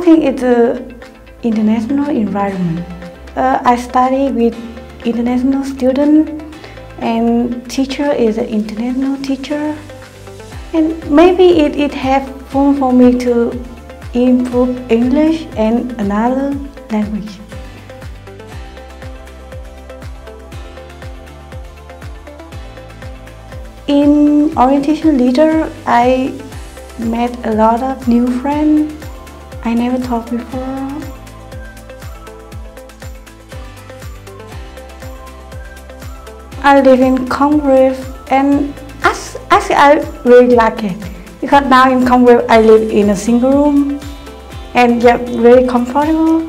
think it's a international environment. Uh, I study with international student and teacher is an international teacher. And maybe it, it fun for me to improve English and another language. In orientation leader, I met a lot of new friends I never talked before. I live in Congreve and actually I really like it because now in Congreve I live in a single room and yeah, very comfortable.